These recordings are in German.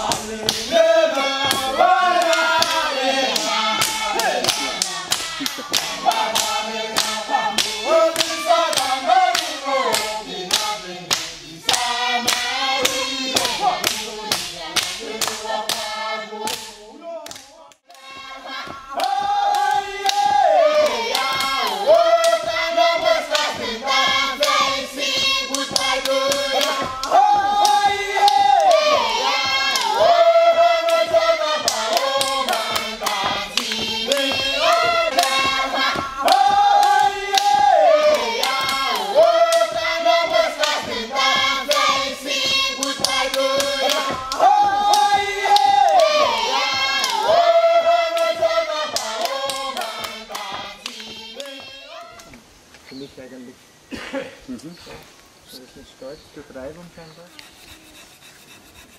Hallelujah. Eigentlich. Mhm. Das ist nicht stark durch Reibung scheinbar.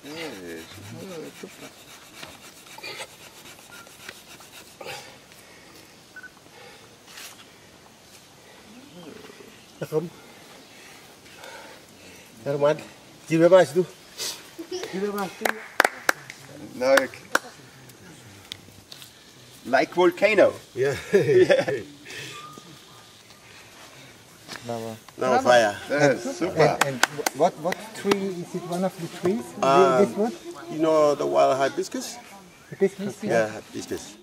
Ja, super. Ja, komm. Ja, Roman. Hier, wer meinst du? Wie machst du? No, like volcano. Ja. Bravo. No fire. That's super. And, and what, what tree, is it one of the trees? Uh, this one? You know the wild hibiscus? Hibiscus? Yeah, hibiscus.